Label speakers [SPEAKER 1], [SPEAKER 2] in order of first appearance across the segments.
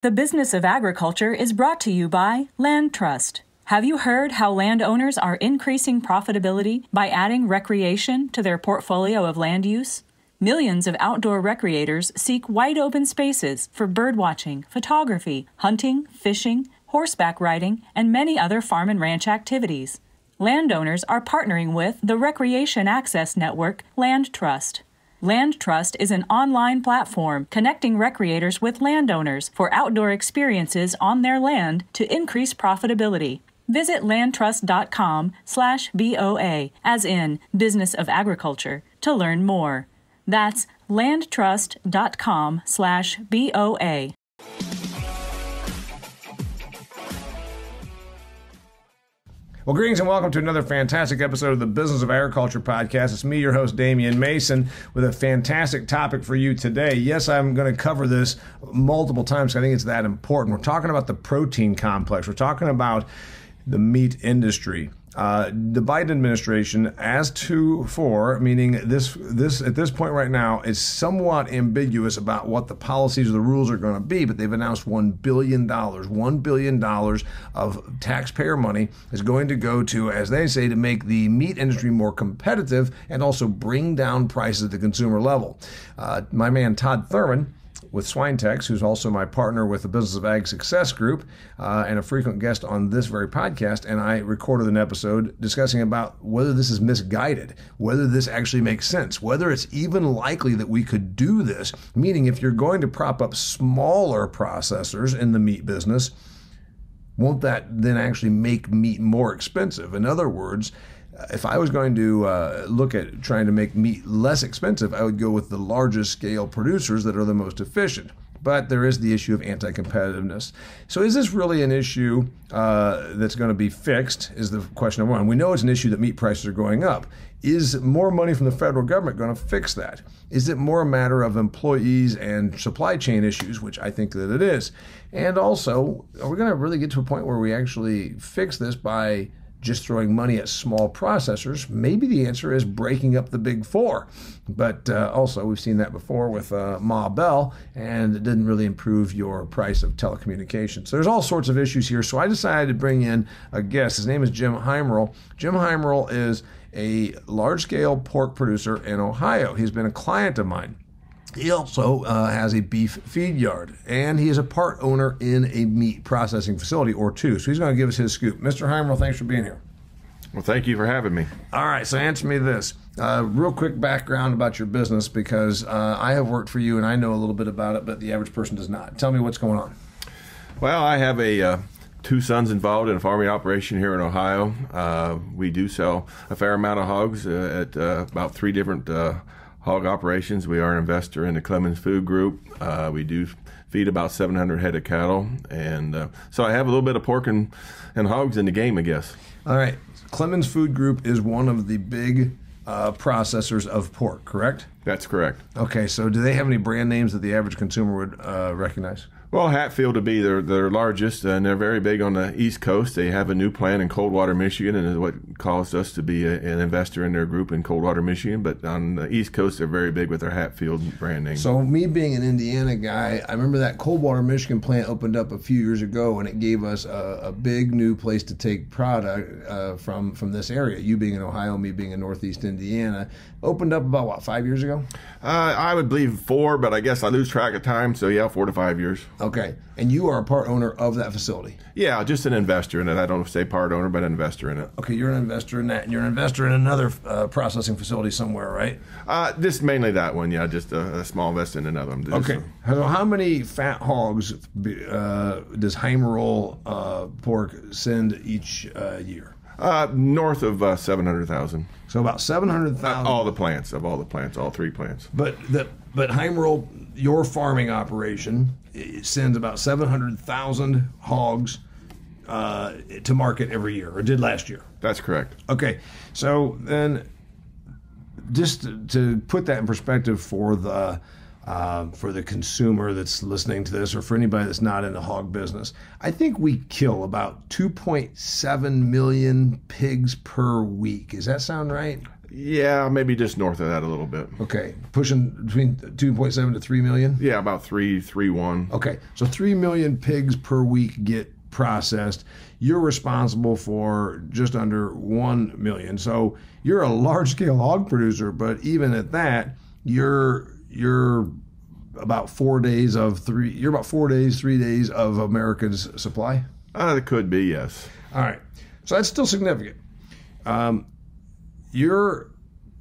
[SPEAKER 1] The Business of Agriculture is brought to you by LandTrust. Have you heard how landowners are increasing profitability by adding recreation to their portfolio of land use? Millions of outdoor recreators seek wide open spaces for birdwatching, photography, hunting, fishing, horseback riding, and many other farm and ranch activities. Landowners are partnering with the Recreation Access Network LandTrust. LandTrust is an online platform connecting recreators with landowners for outdoor experiences on their land to increase profitability. Visit landtrust.com slash BOA, as in Business of Agriculture, to learn more. That's landtrust.com
[SPEAKER 2] Well, greetings and welcome to another fantastic episode of the Business of Agriculture podcast. It's me, your host, Damian Mason, with a fantastic topic for you today. Yes, I'm going to cover this multiple times. I think it's that important. We're talking about the protein complex. We're talking about the meat industry. Uh, the Biden administration, as to for, meaning this this at this point right now, is somewhat ambiguous about what the policies or the rules are going to be. But they've announced one billion dollars, one billion dollars of taxpayer money is going to go to, as they say, to make the meat industry more competitive and also bring down prices at the consumer level. Uh, my man Todd Thurman with Swinetex, who's also my partner with the Business of Ag Success Group uh, and a frequent guest on this very podcast. And I recorded an episode discussing about whether this is misguided, whether this actually makes sense, whether it's even likely that we could do this. Meaning, if you're going to prop up smaller processors in the meat business, won't that then actually make meat more expensive? In other words, if I was going to uh, look at trying to make meat less expensive, I would go with the largest scale producers that are the most efficient. But there is the issue of anti competitiveness. So, is this really an issue uh, that's going to be fixed? Is the question number one. We know it's an issue that meat prices are going up. Is more money from the federal government going to fix that? Is it more a matter of employees and supply chain issues, which I think that it is? And also, are we going to really get to a point where we actually fix this by just throwing money at small processors, maybe the answer is breaking up the big four. But uh, also, we've seen that before with uh, Ma Bell, and it didn't really improve your price of telecommunications. So there's all sorts of issues here. So I decided to bring in a guest. His name is Jim Heimerl. Jim Heimerl is a large scale pork producer in Ohio. He's been a client of mine. He also uh, has a beef feed yard, and he is a part owner in a meat processing facility or two. So he's going to give us his scoop. Mr. Heimerl, thanks for being here.
[SPEAKER 3] Well, thank you for having me.
[SPEAKER 2] All right, so answer me this. Uh, real quick background about your business because uh, I have worked for you and I know a little bit about it, but the average person does not. Tell me what's going on.
[SPEAKER 3] Well, I have a uh, two sons involved in a farming operation here in Ohio. Uh, we do sell a fair amount of hogs uh, at uh, about three different hog operations. We are an investor in the Clemens Food Group. Uh, we do feed about 700 head of cattle, and uh, so I have a little bit of pork and, and hogs in the game, I guess.
[SPEAKER 2] All right, Clemens Food Group is one of the big uh, processors of pork, correct?
[SPEAKER 3] That's correct.
[SPEAKER 2] Okay, so do they have any brand names that the average consumer would uh, recognize?
[SPEAKER 3] Well, Hatfield to be their, their largest, and they're very big on the East Coast. They have a new plant in Coldwater, Michigan, and is what caused us to be a, an investor in their group in Coldwater, Michigan. But on the East Coast, they're very big with their Hatfield brand name.
[SPEAKER 2] So, me being an Indiana guy, I remember that Coldwater, Michigan plant opened up a few years ago, and it gave us a, a big new place to take product uh, from from this area. You being in Ohio, me being in Northeast Indiana, opened up about what five years ago?
[SPEAKER 3] Uh, I would believe four, but I guess I lose track of time. So yeah, four to five years.
[SPEAKER 2] Okay. And you are a part owner of that facility?
[SPEAKER 3] Yeah, just an investor in it. I don't say part owner, but an investor in it.
[SPEAKER 2] Okay, you're an investor in that, and you're an investor in another uh, processing facility somewhere, right?
[SPEAKER 3] Uh, just mainly that one, yeah. Just a, a small investment in another one.
[SPEAKER 2] Okay. So how many fat hogs uh, does Heimerl uh, pork send each uh, year?
[SPEAKER 3] Uh, north of uh, seven hundred thousand.
[SPEAKER 2] So about seven hundred thousand.
[SPEAKER 3] all the plants of all the plants, all three plants.
[SPEAKER 2] But the but Heimerl, your farming operation sends about seven hundred thousand hogs uh, to market every year, or did last year.
[SPEAKER 3] That's correct.
[SPEAKER 2] Okay, so then just to, to put that in perspective for the uh, for the consumer that's listening to this or for anybody that's not in the hog business. I think we kill about 2.7 million pigs per week. Does that sound right?
[SPEAKER 3] Yeah, maybe just north of that a little bit.
[SPEAKER 2] Okay, pushing between 2.7 to 3 million.
[SPEAKER 3] Yeah, about three, three one.
[SPEAKER 2] Okay, so 3 million pigs per week get processed. You're responsible for just under 1 million. So you're a large scale hog producer, but even at that, you're you're about 4 days of 3 you're about 4 days, 3 days of America's supply.
[SPEAKER 3] Uh, it could be, yes.
[SPEAKER 2] All right. So that's still significant. Um, you're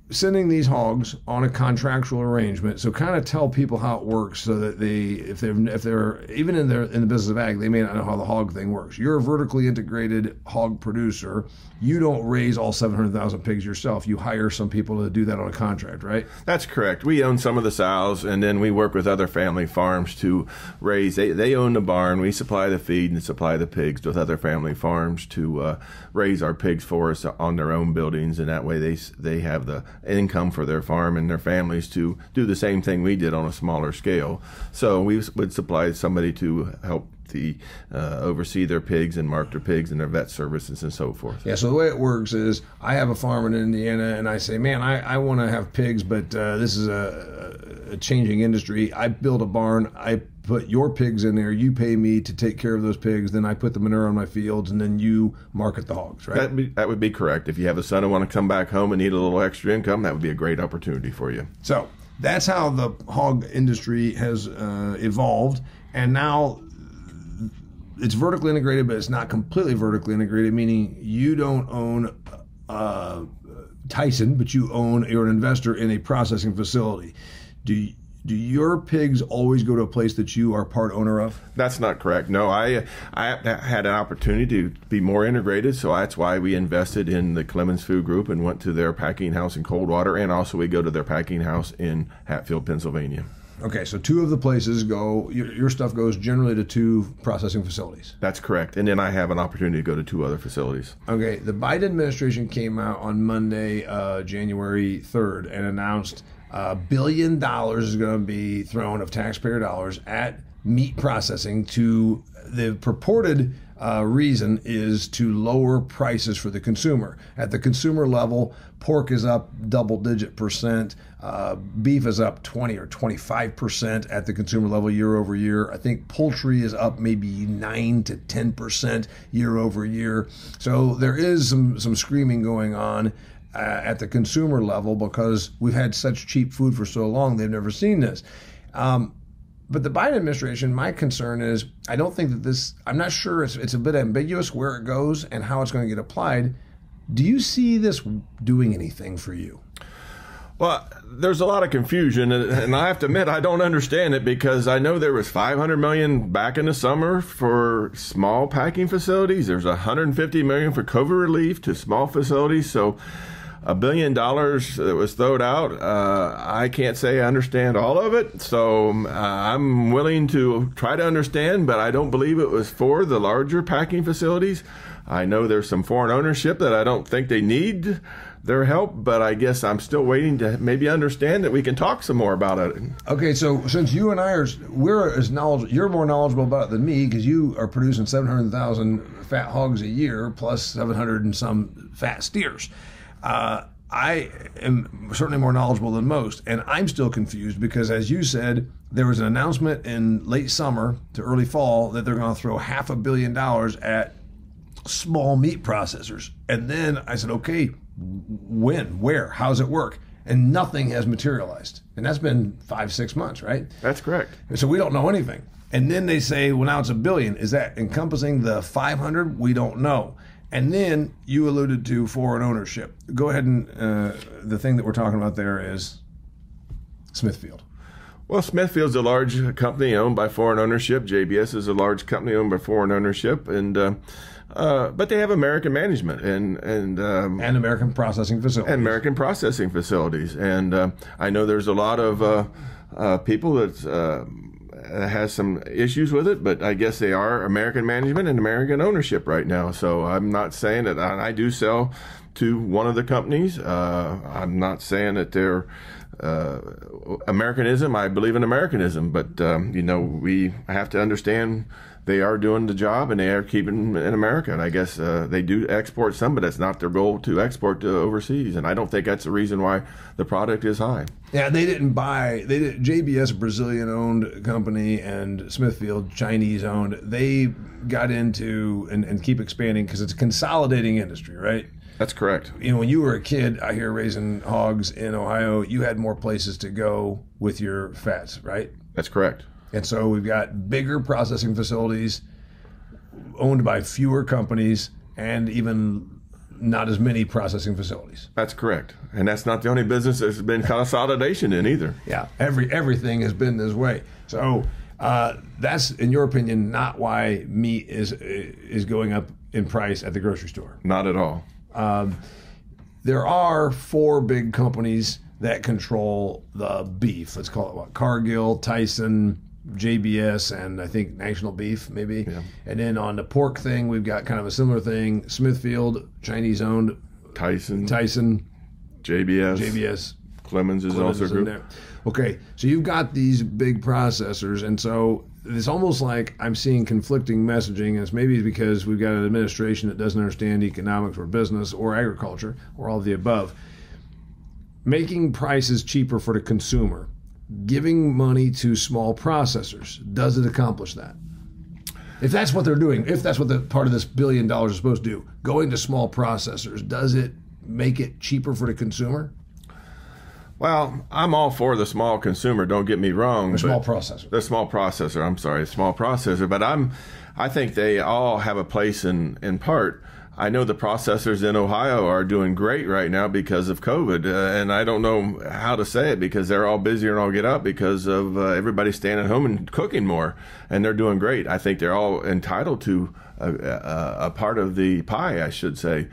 [SPEAKER 2] sending these hogs on a contractual arrangement. So kind of tell people how it works so that they, if they're, if they're even in their in the business of ag, they may not know how the hog thing works. You're a vertically integrated hog producer. You don't raise all 700,000 pigs yourself. You hire some people to do that on a contract, right?
[SPEAKER 3] That's correct. We own some of the sows, and then we work with other family farms to raise. They, they own the barn. We supply the feed and supply the pigs with other family farms to uh, raise our pigs for us on their own buildings, and that way they they have the income for their farm and their families to do the same thing we did on a smaller scale. So we would supply somebody to help the uh, oversee their pigs and mark their pigs and their vet services and so forth.
[SPEAKER 2] Yeah. So the way it works is, I have a farm in Indiana, and I say, man, I, I want to have pigs, but uh, this is a, a changing industry. I build a barn. I put your pigs in there. You pay me to take care of those pigs. Then I put the manure on my fields, and then you market the hogs, right?
[SPEAKER 3] That be, that would be correct. If you have a son who want to come back home and need a little extra income, that would be a great opportunity for you.
[SPEAKER 2] So that's how the hog industry has uh, evolved, and now it's vertically integrated, but it's not completely vertically integrated. Meaning you don't own uh, Tyson, but you own you're an investor in a processing facility. Do do your pigs always go to a place that you are part owner of?
[SPEAKER 3] That's not correct. No, I I had an opportunity to be more integrated, so that's why we invested in the Clemens Food Group and went to their packing house in Coldwater, and also we go to their packing house in Hatfield, Pennsylvania.
[SPEAKER 2] Okay, so two of the places go. Your, your, stuff goes generally to two processing facilities.
[SPEAKER 3] That's correct, and then I have an opportunity to go to two other facilities.
[SPEAKER 2] Okay, the Biden administration came out on Monday, uh, January third, and announced a billion dollars is going to be thrown of taxpayer dollars at meat processing to the purported uh, reason is to lower prices for the consumer. At the consumer level, pork is up double digit percent, uh, beef is up 20 or 25 percent at the consumer level year over year. I think poultry is up maybe 9 to 10 percent year over year. So there is some, some screaming going on. Uh, at the consumer level, because we've had such cheap food for so long, they've never seen this. Um, but the Biden administration, my concern is I don't think that this, I'm not sure it's, it's a bit ambiguous where it goes and how it's going to get applied. Do you see this doing anything for you?
[SPEAKER 3] Well, there's a lot of confusion, and I have to admit I don't understand it because I know there was 500 million back in the summer for small packing facilities. There's 150 million for COVID relief to small facilities. So a billion dollars that was thrown out. Uh, I can't say I understand all of it, so uh, I'm willing to try to understand, but I don't believe it was for the larger packing facilities. I know there's some foreign ownership that I don't think they need their help, but I guess I'm still waiting to maybe understand that we can talk some more about it.
[SPEAKER 2] Okay, so since you and I are, we're as knowledgeable, you're more knowledgeable about it than me because you are producing 700,000 fat hogs a year plus 700 and some fat steers. Uh, I am certainly more knowledgeable than most, and I'm still confused because, as you said, there was an announcement in late summer to early fall that they're going to throw half a billion dollars at small meat processors. And then I said, okay, when, where, how's it work? And nothing has materialized. And that's been five, six months, right?
[SPEAKER 3] That's correct.
[SPEAKER 2] So we don't know anything. And then they say, well, now it's a billion. Is that encompassing the 500? We don't know. And then you alluded to foreign ownership. Go ahead and uh, the thing that we're talking about there is Smithfield.
[SPEAKER 3] Well, Smithfield's a large company owned by foreign ownership. JBS is a large company owned by foreign ownership, and uh, uh, but they have American management and and um,
[SPEAKER 2] and American processing facilities.
[SPEAKER 3] And American processing facilities, and uh, I know there's a lot of uh, uh, people that uh, has some issues with it, but I guess they are American management and American ownership right now. So I'm not saying that I do sell to one of the companies. Uh, I'm not saying that they're uh, Americanism. I believe in Americanism, but um, you know we have to understand they are doing the job and they are keeping in America. And I guess uh, they do export some, but that's not their goal to export to overseas. And I don't think that's the reason why the product is high.
[SPEAKER 2] Yeah, they didn't buy. They did, JBS, Brazilian owned company, and Smithfield, Chinese owned. They got into and, and keep expanding because it's a consolidating industry, right?
[SPEAKER 3] That's correct.
[SPEAKER 2] You know, when you were a kid, I hear raising hogs in Ohio, you had more places to go with your fats, right?
[SPEAKER 3] That's correct.
[SPEAKER 2] And so we've got bigger processing facilities owned by fewer companies and even not as many processing facilities.
[SPEAKER 3] That's correct. And that's not the only business there's been consolidation in either.
[SPEAKER 2] Yeah, every everything has been this way. So uh, that's, in your opinion, not why meat is is going up in price at the grocery store.
[SPEAKER 3] Not at all. Um,
[SPEAKER 2] there are four big companies that control the beef. Let's call it what? Cargill, Tyson, JBS and I think National Beef, maybe. Yeah. And then on the pork thing, we've got kind of a similar thing Smithfield, Chinese owned.
[SPEAKER 3] Tyson.
[SPEAKER 2] Tyson.
[SPEAKER 3] JBS.
[SPEAKER 2] JBS.
[SPEAKER 3] Clemens is Clemens also is group. there.
[SPEAKER 2] Okay, so you've got these big processors, and so it's almost like I'm seeing conflicting messaging. And it's maybe because we've got an administration that doesn't understand economics or business or agriculture or all of the above. Making prices cheaper for the consumer giving money to small processors. Does it accomplish that? If that's what they're doing, if that's what the part of this billion dollars is supposed to do, going to small processors, does it make it cheaper for the consumer?
[SPEAKER 3] Well, I'm all for the small consumer. Don't get me wrong.
[SPEAKER 2] The small processor.
[SPEAKER 3] The small processor. I'm sorry, small processor. But I'm, I think they all have a place in in part. I know the processors in Ohio are doing great right now because of COVID, uh, and I don't know how to say it because they're all busier and all get up because of uh, everybody staying at home and cooking more, and they're doing great. I think they're all entitled to a, a, a part of the pie, I should say.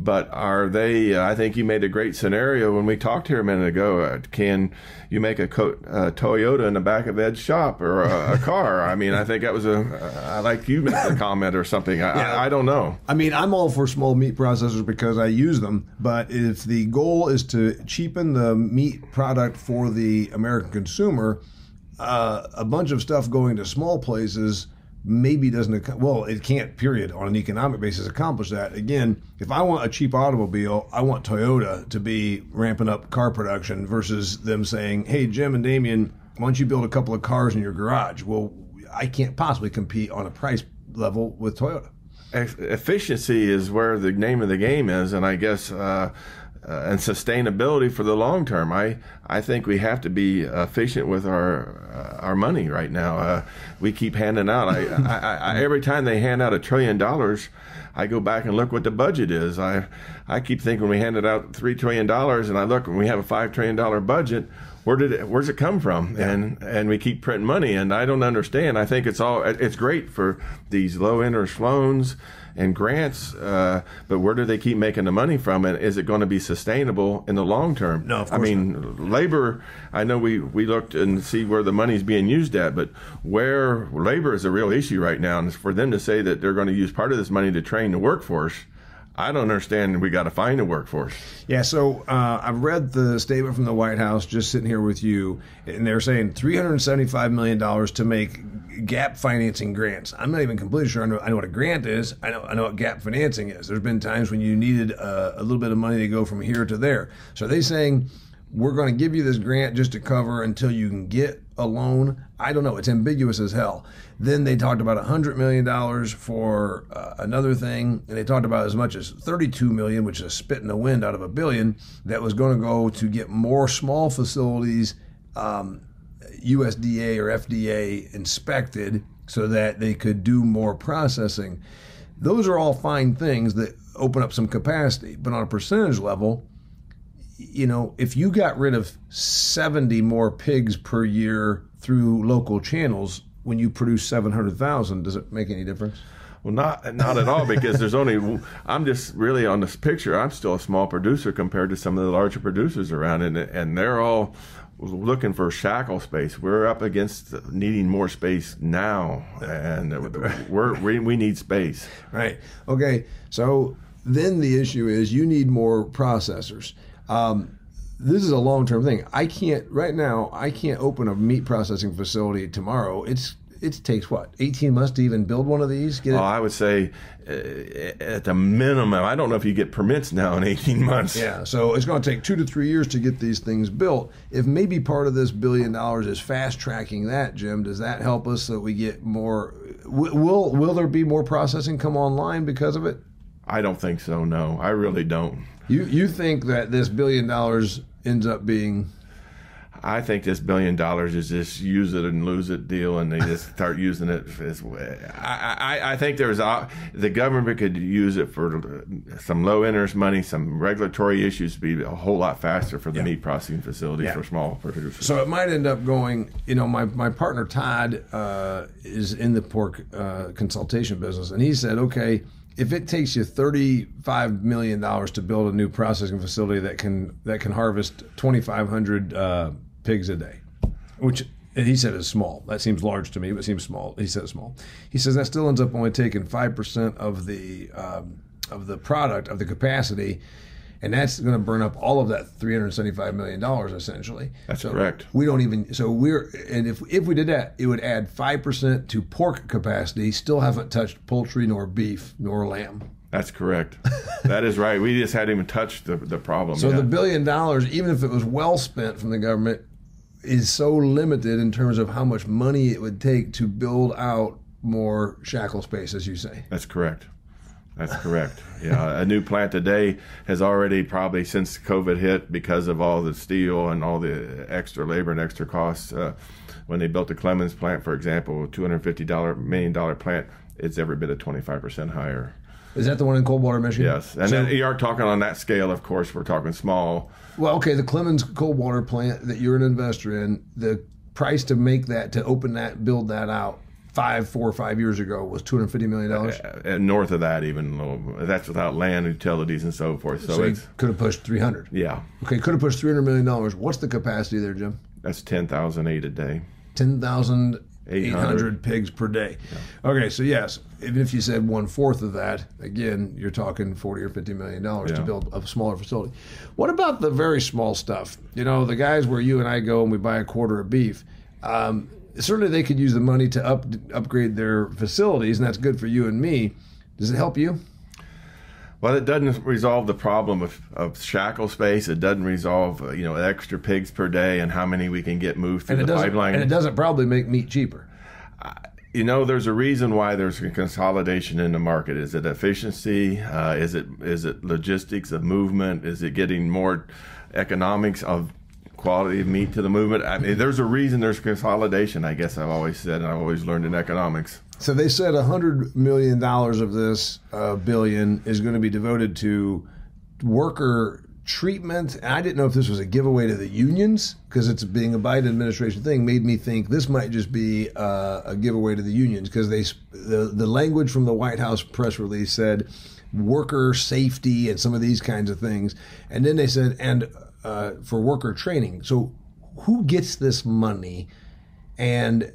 [SPEAKER 3] But are they? Uh, I think you made a great scenario when we talked here a minute ago. Uh, can you make a, co- a, Toyota in the back of Ed's shop or a, a car? I mean, I think that was a. I like you made a comment or something. I, yeah. I, I, don't know.
[SPEAKER 2] I mean, I'm all for small meat processors because I use them. But if the goal is to cheapen the meat product for the American consumer, uh, a bunch of stuff going to small places maybe doesn't well it can't period on an economic basis accomplish that. Again if i want a cheap automobile i want toyota to be ramping up car production versus them saying hey jim and damian why don't you build a couple of cars in your garage? Well i can't possibly compete on a price level with toyota.
[SPEAKER 3] Efficiency is where the name of the game is and i guess uh, uh, and sustainability for the long term. I I think we have to be efficient with our uh, our money right now. Uh, we keep handing out. I, I, I, every time they hand out a trillion dollars, I go back and look what the budget is. I I keep thinking we handed out three trillion dollars, and I look when we have a five trillion dollar budget. Where did it? Where's it come from? Yeah. And and we keep printing money, and I don't understand. I think it's all it's great for these low interest loans and grants, uh, but where do they keep making the money from? And is it going to be sustainable in the long term?
[SPEAKER 2] No,
[SPEAKER 3] I mean,
[SPEAKER 2] not.
[SPEAKER 3] labor. I know we we looked and see where the money's being used at, but where labor is a real issue right now, and for them to say that they're going to use part of this money to train the workforce I don't understand. We got to find a workforce.
[SPEAKER 2] Yeah. So uh, I've read the statement from the White House just sitting here with you, and they're saying 375 million dollars to make gap financing grants. I'm not even completely sure I know, I know what a grant is. I know I know what gap financing is. There's been times when you needed uh, a little bit of money to go from here to there. So are they saying we're going to give you this grant just to cover until you can get a loan. I don't know. It's ambiguous as hell. Then they talked about $100 million for uh, another thing, and they talked about as much as 32 million, which is a spit in the wind out of a billion, that was going to go to get more small facilities um, USDA or FDA inspected so that they could do more processing. Those are all fine things that open up some capacity, but on a percentage level, you know, if you got rid of 70 more pigs per year through local channels when you produce 700,000, does it make any difference?
[SPEAKER 3] Well, not not at all because there's only I'm just really on this picture. I'm still a small producer compared to some of the larger producers around, and and they're all looking for shackle space. We're up against needing more space now, and we're we, we need space.
[SPEAKER 2] Right. Okay. So then the issue is you need more processors. Um, this is a long term thing. I can't right now. I can't open a meat processing facility tomorrow. It's it takes what 18 months to even build one of these.
[SPEAKER 3] Get well, I would say uh, at the minimum. I don't know if you get permits now in 18 months.
[SPEAKER 2] Yeah, so it's going to take two to three years to get these things built. If maybe part of this billion dollars is fast tracking that, Jim, does that help us so that we get more? Will will there be more processing come online because of it?
[SPEAKER 3] I don't think so. No, I really don't.
[SPEAKER 2] You you think that this billion dollars ends up being
[SPEAKER 3] I think this billion dollars is just use it and lose it deal, and they just start using it. I, I, I think there's the government could use it for some low interest money, some regulatory issues to be a whole lot faster for the yeah. meat processing facilities yeah. for small producers.
[SPEAKER 2] So it might end up going. You know, my my partner Todd uh, is in the pork uh, consultation business, and he said, okay if it takes you thirty-five million dollars to build a new processing facility that can that can harvest twenty-five hundred uh, pigs a day, which he said is small. That seems large to me, but it seems small. He said small. He says that still ends up only taking five percent of the um, of the product of the capacity, and that's going to burn up all of that three hundred seventy-five million dollars essentially.
[SPEAKER 3] That's so correct.
[SPEAKER 2] We don't even so we're and if if we did that, it would add five percent to pork capacity. Still haven't touched poultry nor beef nor lamb.
[SPEAKER 3] That's correct. that is right. We just hadn't even touched the, the problem.
[SPEAKER 2] So yet. the billion dollars, even if it was well spent from the government, is so limited in terms of how much money it would take to build out more shackle space, as you say.
[SPEAKER 3] That's correct. That's correct. Yeah, a new plant today has already probably since COVID hit because of all the steel and all the extra labor and extra costs. Uh, when they built the Clemens plant, for example, two hundred fifty dollar million dollar plant, it's every bit of twenty five percent higher.
[SPEAKER 2] Is that the one in Coldwater, Michigan?
[SPEAKER 3] Yes, and so, then you are talking on that scale. Of course, we're talking small.
[SPEAKER 2] Well, okay, the Clemens Coldwater plant that you're an investor in, the price to make that, to open that, build that out, five, four or five years ago was two hundred fifty million dollars.
[SPEAKER 3] Uh, north of that, even that's without land, utilities, and so forth. So, so it
[SPEAKER 2] could have pushed three hundred.
[SPEAKER 3] Yeah.
[SPEAKER 2] Okay, could have pushed three hundred million dollars. What's the capacity there, Jim?
[SPEAKER 3] That's ten thousand eight a day.
[SPEAKER 2] Ten thousand 800 pigs per day. Yeah. Okay, so yes, even if you said one fourth of that, again, you're talking 40 or 50 million dollars yeah. to build a smaller facility. What about the very small stuff? You know, the guys where you and I go and we buy a quarter of beef. Um, certainly, they could use the money to up upgrade their facilities, and that's good for you and me. Does it help you?
[SPEAKER 3] Well, it doesn't resolve the problem of, of shackle space. It doesn't resolve, uh, you know, extra pigs per day and how many we can get moved through the pipeline.
[SPEAKER 2] And it doesn't probably make meat cheaper.
[SPEAKER 3] Uh, you know, there's a reason why there's a consolidation in the market. Is it efficiency? Uh, is it is it logistics of movement? Is it getting more economics of quality of meat to the movement? I mean, there's a reason there's consolidation. I guess I've always said, and I've always learned in economics.
[SPEAKER 2] So they said hundred million dollars of this uh, billion is going to be devoted to worker treatment. And I didn't know if this was a giveaway to the unions because it's being a Biden administration thing. Made me think this might just be uh, a giveaway to the unions because they the the language from the White House press release said worker safety and some of these kinds of things, and then they said and uh, for worker training. So who gets this money? And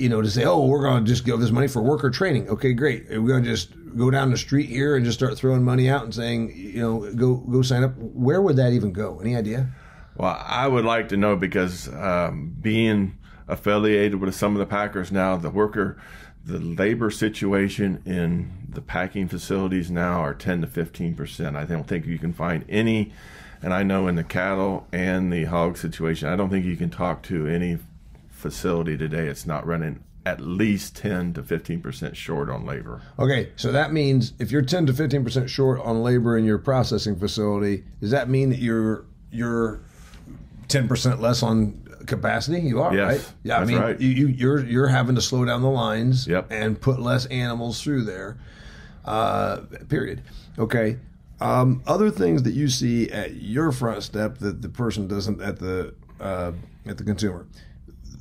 [SPEAKER 2] you know, to say, oh, we're going to just give this money for worker training. Okay, great. We're going to just go down the street here and just start throwing money out and saying, you know, go go sign up. Where would that even go? Any idea?
[SPEAKER 3] Well, I would like to know because um, being affiliated with some of the packers now, the worker, the labor situation in the packing facilities now are 10 to 15 percent. I don't think you can find any, and I know in the cattle and the hog situation, I don't think you can talk to any facility today, it's not running at least 10 to 15% short on labor.
[SPEAKER 2] Okay, so that means if you're 10 to 15% short on labor in your processing facility, does that mean that you're you're 10% less on capacity? You are,
[SPEAKER 3] yes,
[SPEAKER 2] right?
[SPEAKER 3] Yeah, I
[SPEAKER 2] mean
[SPEAKER 3] right.
[SPEAKER 2] you, you're you're having to slow down the lines
[SPEAKER 3] yep.
[SPEAKER 2] and put less animals through there. Uh, period. Okay. Um, other things that you see at your front step that the person doesn't at the uh, at the consumer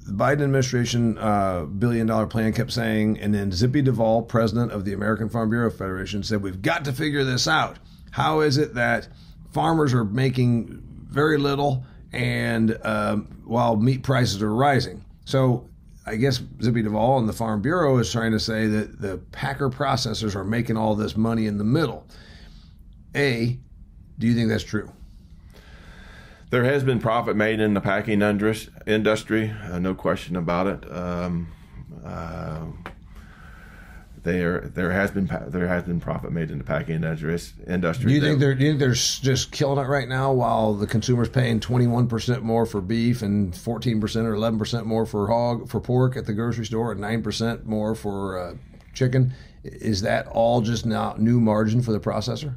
[SPEAKER 2] the Biden administration uh, billion dollar plan kept saying, and then Zippy Duvall, president of the American Farm Bureau Federation, said, We've got to figure this out. How is it that farmers are making very little and um, while meat prices are rising? So I guess Zippy Duvall and the Farm Bureau is trying to say that the packer processors are making all this money in the middle. A, do you think that's true?
[SPEAKER 3] There has been profit made in the packing industry, uh, no question about it. Um, uh, there, there has been there has been profit made in the packing industry.
[SPEAKER 2] Do you think they're do you think they're just killing it right now while the consumer's paying twenty one percent more for beef and fourteen percent or eleven percent more for hog for pork at the grocery store and nine percent more for uh, chicken? Is that all just now new margin for the processor?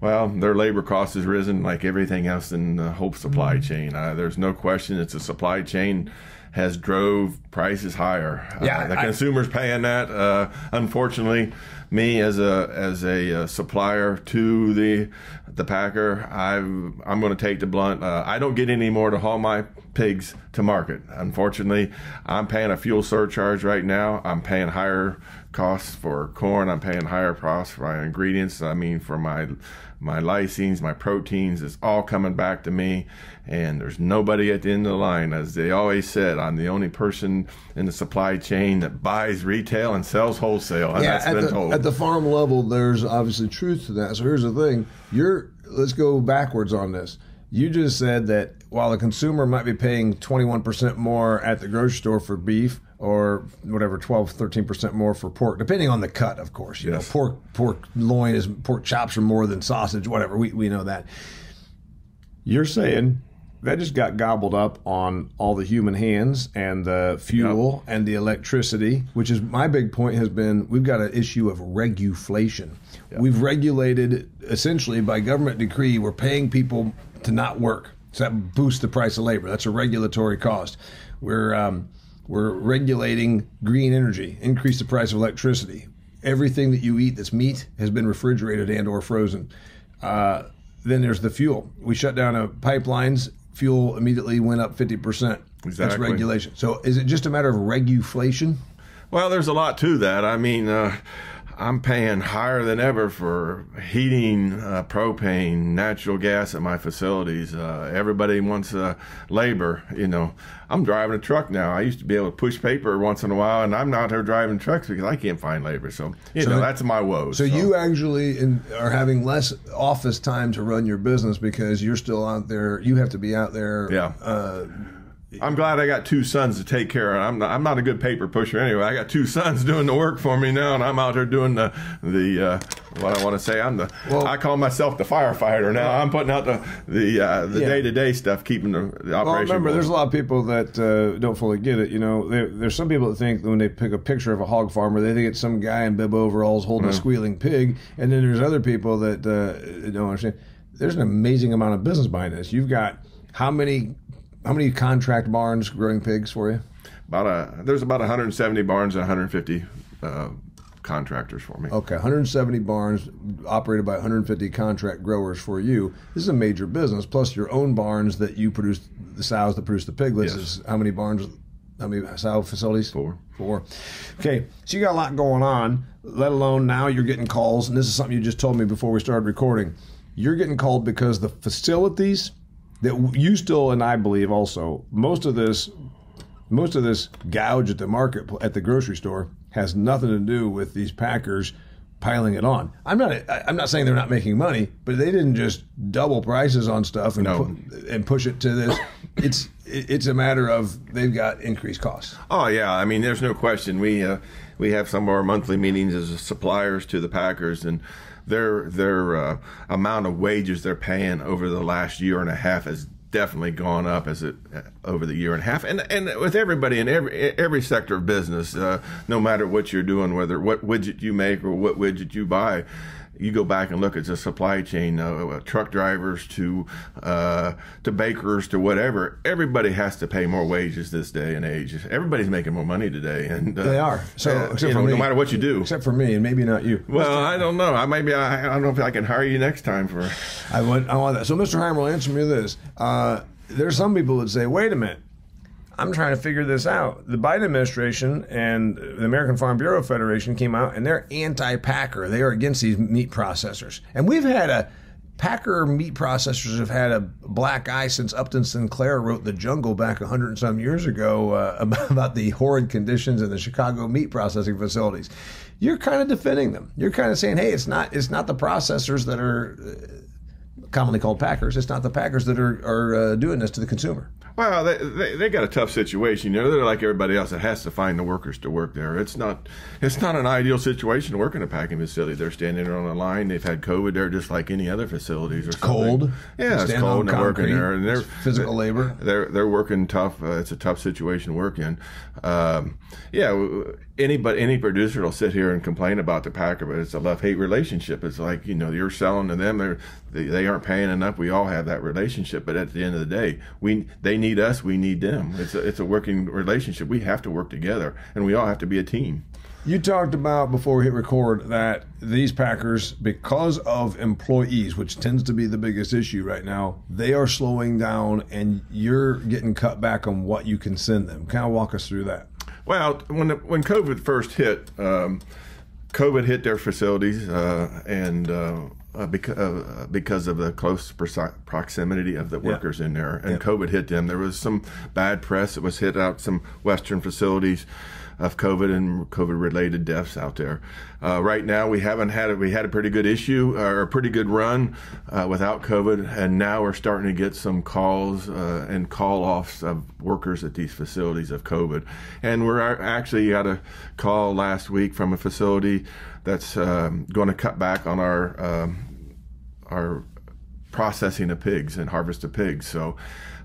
[SPEAKER 3] Well, their labor cost has risen like everything else in the whole supply mm-hmm. chain. Uh, there's no question it's a supply chain has drove prices higher.
[SPEAKER 2] Uh, yeah,
[SPEAKER 3] uh, the I, consumer's paying that. Uh, unfortunately, me as a as a, uh, supplier to the the packer, i am going to take the blunt. Uh, I don't get any more to haul my pigs to market. Unfortunately, I'm paying a fuel surcharge right now. I'm paying higher costs for corn. I'm paying higher costs for my ingredients. I mean, for my my lysines, my proteins, it's all coming back to me. And there's nobody at the end of the line. As they always said, I'm the only person in the supply chain that buys retail and sells wholesale. And
[SPEAKER 2] yeah, at the, at the farm level, there's obviously truth to that. So here's the thing. You're let's go backwards on this. You just said that while the consumer might be paying 21% more at the grocery store for beef, or whatever 12 13% more for pork depending on the cut of course you yes. know pork pork loin is pork chops are more than sausage whatever we, we know that you're saying that just got gobbled up on all the human hands and the fuel yep. and the electricity which is my big point has been we've got an issue of regulation yep. we've regulated essentially by government decree we're paying people to not work so that boosts the price of labor that's a regulatory cost we're um, we're regulating green energy, increase the price of electricity. Everything that you eat that's meat has been refrigerated and or frozen. Uh, then there's the fuel. We shut down a pipelines. Fuel immediately went up 50%. Exactly. That's regulation. So is it just a matter of regulation?
[SPEAKER 3] Well, there's a lot to that. I mean, uh, I'm paying higher than ever for heating, uh, propane, natural gas at my facilities. Uh, everybody wants uh, labor. You know, I'm driving a truck now. I used to be able to push paper once in a while, and I'm not here driving trucks because I can't find labor. So, you so know, that's my woes.
[SPEAKER 2] So, so. you actually in, are having less office time to run your business because you're still out there. You have to be out there.
[SPEAKER 3] Yeah uh, I'm glad I got two sons to take care of. I'm not, I'm not a good paper pusher anyway. I got two sons doing the work for me now, and I'm out there doing the the uh, what I want to say. I'm the well, I call myself the firefighter now. I'm putting out the the uh, the day to day stuff, keeping the, the operation.
[SPEAKER 2] Well, remember, going. there's a lot of people that uh, don't fully get it. You know, there, there's some people that think when they pick a picture of a hog farmer, they think it's some guy in bib overalls holding mm-hmm. a squealing pig, and then there's other people that uh, don't understand. There's an amazing amount of business behind this. You've got how many how many contract barns growing pigs for you?
[SPEAKER 3] About a there's about 170 barns and 150 uh, contractors for me.
[SPEAKER 2] Okay, 170 barns operated by 150 contract growers for you. This is a major business. Plus your own barns that you produce the sows that produce the piglets. Yes. Is how many barns? How many sow facilities?
[SPEAKER 3] Four.
[SPEAKER 2] Four. Okay, so you got a lot going on. Let alone now you're getting calls, and this is something you just told me before we started recording. You're getting called because the facilities that you still and I believe also most of this most of this gouge at the market at the grocery store has nothing to do with these packers piling it on. I'm not I'm not saying they're not making money, but they didn't just double prices on stuff and no. pu- and push it to this. It's it's a matter of they've got increased costs.
[SPEAKER 3] Oh yeah, I mean there's no question. We uh, we have some of our monthly meetings as suppliers to the packers and their their uh, amount of wages they're paying over the last year and a half has definitely gone up as it uh, over the year and a half. And and with everybody in every every sector of business uh, no matter what you're doing whether what widget you make or what widget you buy you go back and look at the supply chain, uh, uh, truck drivers to uh, to bakers to whatever. Everybody has to pay more wages this day and age. Everybody's making more money today, and
[SPEAKER 2] uh, they are. So except for
[SPEAKER 3] know, no matter what you do,
[SPEAKER 2] except for me, and maybe not you.
[SPEAKER 3] Well, I don't know. I maybe I, I don't know if I can hire you next time for.
[SPEAKER 2] I want I want that. So, Mr. Heimerl, answer me this. Uh, there's some people that say, "Wait a minute." I'm trying to figure this out. The Biden administration and the American Farm Bureau Federation came out and they're anti Packer. They are against these meat processors. And we've had a Packer meat processors have had a black eye since Upton Sinclair wrote The Jungle back 100 and some years ago uh, about the horrid conditions in the Chicago meat processing facilities. you're kind of defending them. You're kind of saying, hey, it's not it's not the processors that are uh, commonly called packers. It's not the packers that are are uh, doing this to the consumer.
[SPEAKER 3] Well, they, they, they got a tough situation. You know, they're like everybody else that has to find the workers to work there. It's not it's not an ideal situation to work in a packing facility. They're standing there on the line. They've had COVID there just like any other facilities or something.
[SPEAKER 2] Cold.
[SPEAKER 3] Yeah, it's cold and they're working there. And they're
[SPEAKER 2] It's physical labor.
[SPEAKER 3] They're they're working tough. Uh, it's a tough situation to work in. Um, yeah, but any producer will sit here and complain about the packer, but it's a love hate relationship. It's like you know you're selling to them. They're they, they aren't paying enough. We all have that relationship, but at the end of the day, we they need us. We need them. It's a, it's a working relationship. We have to work together, and we all have to be a team.
[SPEAKER 2] You talked about before we hit record that these Packers, because of employees, which tends to be the biggest issue right now, they are slowing down and you're getting cut back on what you can send them. Kind of walk us through that.
[SPEAKER 3] Well, when the, when COVID first hit, um, COVID hit their facilities, uh, and uh, uh, because uh, because of the close proxi- proximity of the workers in there, and COVID hit them. There was some bad press that was hit out some Western facilities of COVID and COVID related deaths out there. Uh, right now, we haven't had it. We had a pretty good issue or a pretty good run uh, without COVID, and now we're starting to get some calls uh, and call offs of workers at these facilities of COVID. And we're actually got a call last week from a facility that's um, going to cut back on our um, our processing of pigs and harvest of pigs. So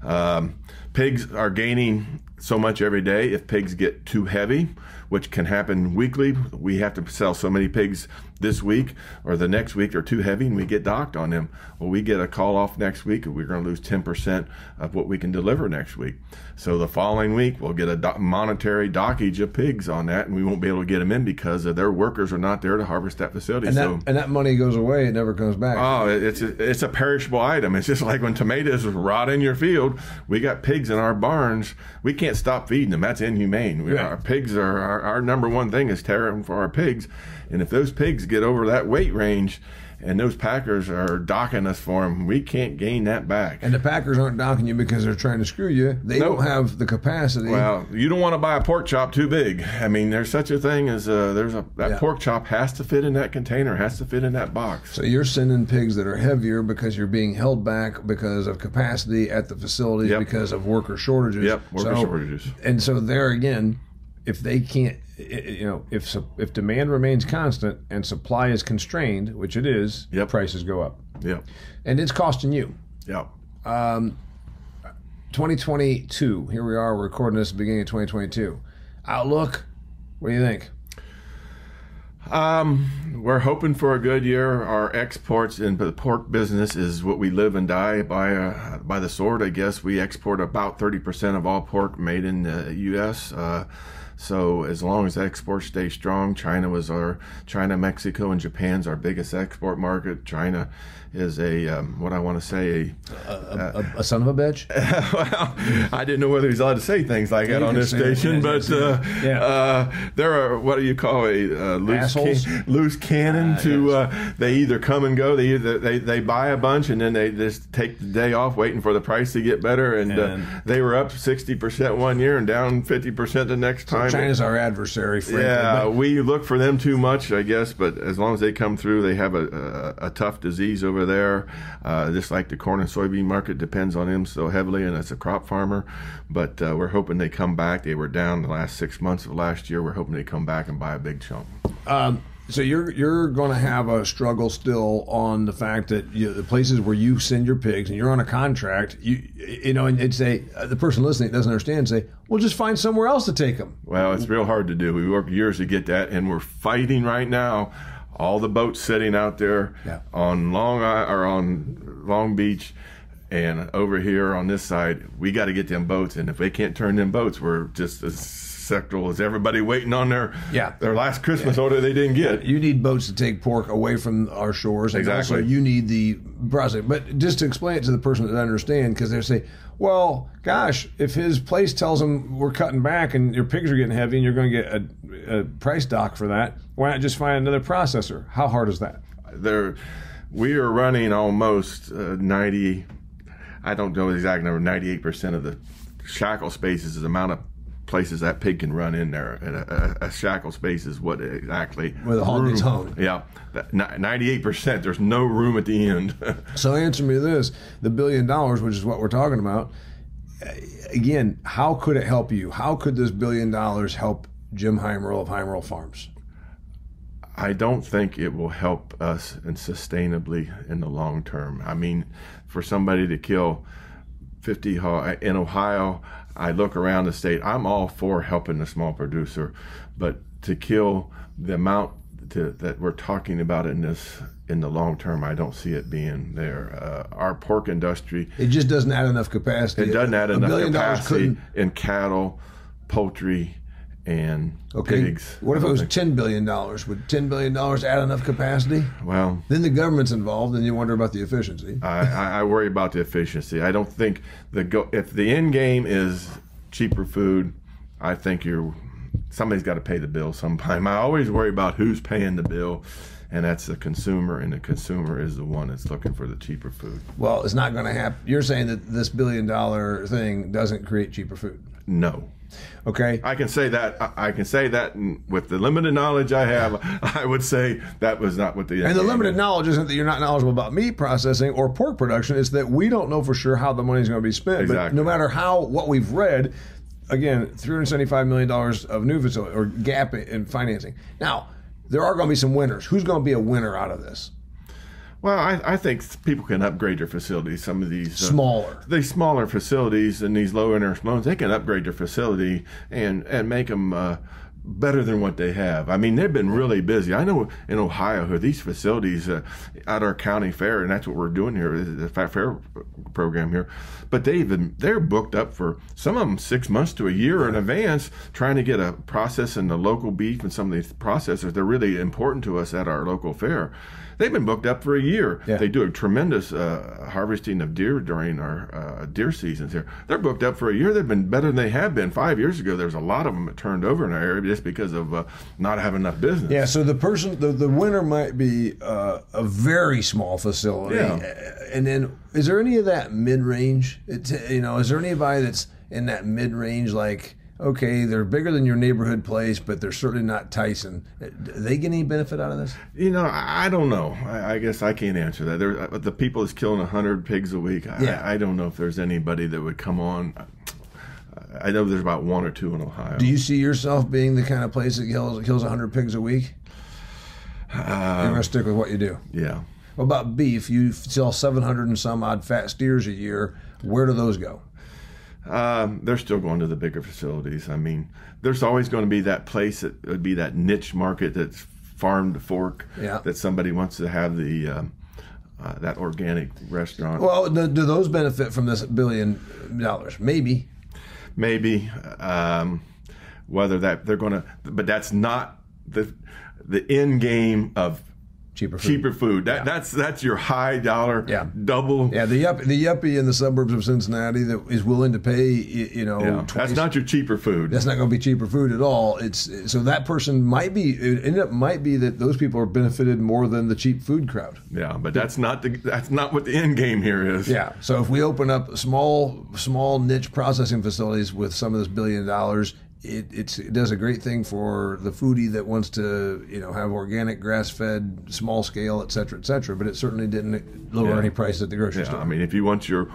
[SPEAKER 3] um, pigs are gaining so much every day. If pigs get too heavy, which can happen weekly, we have to sell so many pigs this week or the next week are too heavy and we get docked on them. Well, we get a call off next week and we're going to lose 10% of what we can deliver next week. So the following week, we'll get a do- monetary dockage of pigs on that and we won't be able to get them in because of their workers are not there to harvest that facility.
[SPEAKER 2] And that,
[SPEAKER 3] so
[SPEAKER 2] and that money goes away, it never comes back.
[SPEAKER 3] Oh, it's a, it's a perishable item. It's just like when tomatoes rot in your field. We got pigs in our barns. We can't stop feeding them. That's inhumane. We,
[SPEAKER 2] Yeah.
[SPEAKER 3] Our pigs are our, our number one thing is caring for our pigs. And if those pigs get over that weight range, and those packers are docking us for them, we can't gain that back.
[SPEAKER 2] and the Packers aren't docking you because they're trying to screw you. They
[SPEAKER 3] Nope.
[SPEAKER 2] don't have the capacity.
[SPEAKER 3] Well, you don't want to buy a pork chop too big. I mean, there's such a thing as uh, there's a that
[SPEAKER 2] Yeah.
[SPEAKER 3] pork chop has to fit in that container, has to fit in that box.
[SPEAKER 2] So you're sending pigs that are heavier because you're being held back because of capacity at the facilities
[SPEAKER 3] Yep.
[SPEAKER 2] because of worker shortages.
[SPEAKER 3] Yep, worker
[SPEAKER 2] So-
[SPEAKER 3] shortages.
[SPEAKER 2] And so there again, if they can't, you know, if su- if demand remains constant and supply is constrained, which it is,
[SPEAKER 3] Yep.
[SPEAKER 2] prices go up,
[SPEAKER 3] Yeah.
[SPEAKER 2] and it's costing you.
[SPEAKER 3] yep.
[SPEAKER 2] Um, 2022. Here we are. We're recording this at the beginning of 2022. Outlook. What do you think?
[SPEAKER 3] Um, we're hoping for a good year. Our exports in the pork business is what we live and die by. Uh, by the sword, I guess we export about thirty percent of all pork made in the U.S. Uh, so as long as exports stay strong, China was our China, Mexico, and Japan's our biggest export market. China is a um, what I want to say a
[SPEAKER 2] A, a son of a bitch.
[SPEAKER 3] well, I didn't know whether he's allowed to say things like that on this station, but uh,
[SPEAKER 2] yeah.
[SPEAKER 3] uh, there are what do you call a uh, loose,
[SPEAKER 2] Assholes?
[SPEAKER 3] can- loose cannon? to uh, they either come and go. They either they, they buy a bunch and then they just take the day off, waiting for the price to get better. And,
[SPEAKER 2] And-
[SPEAKER 3] uh, they were up sixty percent one year and down fifty percent the next time.
[SPEAKER 2] China's our adversary. Frankly.
[SPEAKER 3] Yeah,
[SPEAKER 2] But
[SPEAKER 3] we look for them too much, I guess. But as long as they come through, they have a, a, a tough disease over there. Uh, just like the corn and soybean market depends on them so heavily, and it's a crop farmer. But uh, we're hoping they come back. They were down the last six months of last year. We're hoping they come back and buy a big chunk.
[SPEAKER 2] Um, so you're you're going to have a struggle still on the fact that you, the places where you send your pigs and you're on a contract, you you know, and, and say uh, the person listening doesn't understand, say, well, just find somewhere else to take them.
[SPEAKER 3] Well, it's real hard to do. We worked years to get that, and we're fighting right now. All the boats sitting out there
[SPEAKER 2] Yeah.
[SPEAKER 3] on Long or on Long Beach, and over here on this side, we got to get them boats. And if they can't turn them boats, we're just as sectoral as everybody waiting on their
[SPEAKER 2] Yeah.
[SPEAKER 3] their last Christmas order they didn't get.
[SPEAKER 2] You need boats to take pork away from our shores,
[SPEAKER 3] Exactly.
[SPEAKER 2] you need the process. But just to explain it to the person that doesn't understand, because they say, "Well, gosh, if his place tells him we're cutting back and your pigs are getting heavy and you're going to get a, a price dock for that, why not just find another processor? How hard is that?"
[SPEAKER 3] there we are running almost uh, 90 i don't know the exact number 98% of the shackle spaces is the amount of places that pig can run in there. And a, a, a shackle space is what exactly
[SPEAKER 2] Where the hog gets hung.
[SPEAKER 3] Yeah, ninety-eight percent. There's no room at the end.
[SPEAKER 2] So answer me this: the billion dollars, which is what we're talking about. uh, Again, how could it help you? How could this billion dollars help Jim Heimerl of Heimerl Farms?
[SPEAKER 3] I don't think it will help us and sustainably in the long term. I mean, for somebody to kill 50 in Ohio, I look around the state. I'm all for helping the small producer, but to kill the amount to, that we're talking about in this in the long term, I don't see it being there. Uh, our pork industry
[SPEAKER 2] It just doesn't add enough capacity.
[SPEAKER 3] it doesn't add
[SPEAKER 2] A
[SPEAKER 3] enough capacity in cattle, poultry, and
[SPEAKER 2] Okay.
[SPEAKER 3] pigs.
[SPEAKER 2] What if it was ten billion dollars? Would ten billion dollars add enough capacity?
[SPEAKER 3] well?
[SPEAKER 2] Then the government's involved, and you wonder about the efficiency.
[SPEAKER 3] I, I worry about the efficiency. I don't think the go if the end game is cheaper food, I think you're somebody's got to pay the bill sometime. I always worry about who's paying the bill, and that's the consumer, and the consumer is the one that's looking for the cheaper food.
[SPEAKER 2] Well, it's not going to happen. You're saying that this billion dollar thing doesn't create cheaper food.
[SPEAKER 3] No.
[SPEAKER 2] Okay.
[SPEAKER 3] I can say that. I- can say that with the limited knowledge I have. I would say that was not what the
[SPEAKER 2] And the limited
[SPEAKER 3] is.
[SPEAKER 2] knowledge isn't that you're not knowledgeable about meat processing or pork production. It's that we don't know for sure how the money's going to be spent. But no matter how what we've read, again, 375 million dollars of new facility or gap in financing. Now, there are going to be some winners. Who's going to be a winner out of this?
[SPEAKER 3] Well, I, I think people can upgrade their facilities. Some of these uh,
[SPEAKER 2] Smaller.
[SPEAKER 3] these smaller facilities and these low interest loans, they can upgrade their facility and and make them uh, better than what they have. I mean, they've been really busy. I know in Ohio here these facilities uh, at our county fair, and that's what we're doing here, the fa- fair program here. But they've been they're booked up for some of them six months to a year in advance, trying to get a process in the local beef and some of these processors. They're really important to us at our local fair. They've been booked up for a year.
[SPEAKER 2] Yeah.
[SPEAKER 3] They do a tremendous uh, harvesting of deer during our uh, deer seasons here. They're booked up for a year. They've been better than they have been. Five years ago, There's a lot of them that turned over in our area just because of uh, not having enough business.
[SPEAKER 2] Yeah, so the person, the, the winner might be uh, a very small facility.
[SPEAKER 3] Yeah.
[SPEAKER 2] And then, is there any of that mid range? You know, is there anybody that's in that mid range? Like, okay, they're bigger than your neighborhood place, but they're certainly not Tyson. Uh, Do they get any benefit out of this?
[SPEAKER 3] You know, I, don't know. I, I guess I can't answer that. There, uh, the people that's killing hundred pigs a week. I,
[SPEAKER 2] Yeah.
[SPEAKER 3] I, don't know if there's anybody that would come on. I know there's about one or two in Ohio.
[SPEAKER 2] Do you see yourself being the kind of place that kills, kills 100 pigs a week? You're going to stick with what you do.
[SPEAKER 3] yeah.
[SPEAKER 2] What about beef? You sell 700 and some odd fat steers a year. Where do those go?
[SPEAKER 3] Um, they're still going to the bigger facilities. I mean, there's always going to be that place that would be that niche market that's farm to fork.
[SPEAKER 2] Yeah.
[SPEAKER 3] That somebody wants to have the um, uh, that organic restaurant.
[SPEAKER 2] Well, do, do those benefit from this billion dollars? Maybe.
[SPEAKER 3] Maybe um, whether that they're going to, but that's not the the end game of
[SPEAKER 2] Cheaper food.
[SPEAKER 3] cheaper food. That that's that's your high dollar
[SPEAKER 2] Yeah.
[SPEAKER 3] double.
[SPEAKER 2] Yeah, the yuppie, the yuppie in the suburbs of Cincinnati that is willing to pay, you know,
[SPEAKER 3] Yeah.
[SPEAKER 2] 20
[SPEAKER 3] That's not your cheaper food.
[SPEAKER 2] that's not going to be cheaper food at all. It's so that person might be. It ended up might be that those people are benefited more than the cheap food crowd.
[SPEAKER 3] yeah, but that's not the that's not what the end game here is.
[SPEAKER 2] Yeah. So if we open up small, small niche processing facilities with some of this billion dollars, it, it's, it does a great thing for the foodie that wants to, you know, have organic, grass-fed, small scale, et cetera, et cetera. But it certainly didn't lower
[SPEAKER 3] Yeah.
[SPEAKER 2] any price at the grocery
[SPEAKER 3] Yeah,
[SPEAKER 2] store.
[SPEAKER 3] I mean, if you want your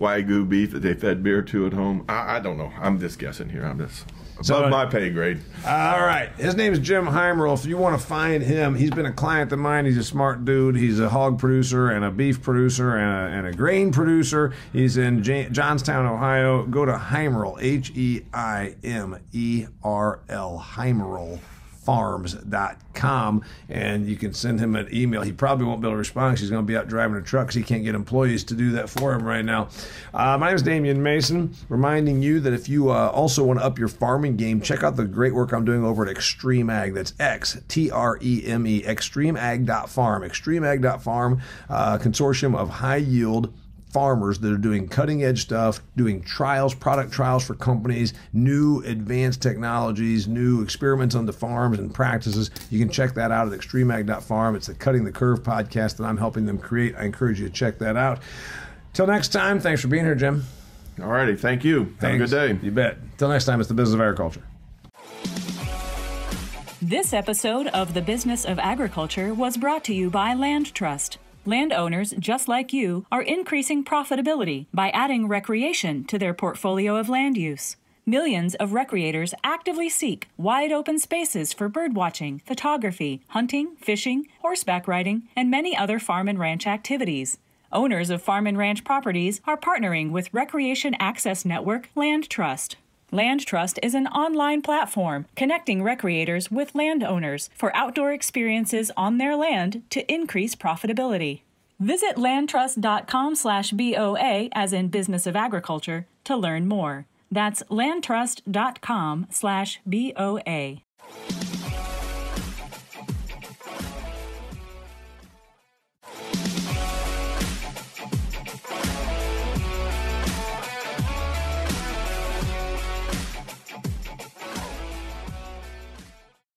[SPEAKER 3] wagyu beef that they fed beer to at home, I, I don't know. I'm just guessing here. I'm just above
[SPEAKER 2] So-
[SPEAKER 3] my pay grade.
[SPEAKER 2] All right. His name is Jim Heimerl. If you want to find him, he's been a client of mine. He's a smart dude. He's a hog producer and a beef producer and a, and a grain producer. He's in J- Johnstown, Ohio. Go to Heimerl, H E I M E R L, Heimerl farms.com and you can send him an email. He probably won't be able to respond he's going to be out driving a truck 'cause he can't get employees to do that for him right now. Uh, my name is Damian Mason, reminding you that if you uh, also want to up your farming game, check out the great work I'm doing over at XtremeAg. That's X T R E M E, xtremeag.farm. Xtremeag.farm, uh, consortium of high yield farmers that are doing cutting edge stuff, doing trials, product trials for companies, new advanced technologies, new experiments on the farms and practices. You can check that out at xtremeag.farm. It's the Cutting the Curve podcast that I'm helping them create. I encourage you to check that out. Till next time, thanks for being here, Jim.
[SPEAKER 3] All righty. Thank you.
[SPEAKER 2] Thanks.
[SPEAKER 3] Have a good day.
[SPEAKER 2] You bet. Till next time, it's the business of agriculture.
[SPEAKER 1] This episode of The Business of Agriculture was brought to you by LandTrust. Landowners, just like you, are increasing profitability by adding recreation to their portfolio of land use. Millions of recreators actively seek wide open spaces for birdwatching, photography, hunting, fishing, horseback riding, and many other farm and ranch activities. Owners of farm and ranch properties are partnering with Recreation Access Network LandTrust. LandTrust is an online platform connecting recreators with landowners for outdoor experiences on their land to increase profitability. Visit landtrust.com/boa as in business of agriculture to learn more. That's landtrust.com/boa.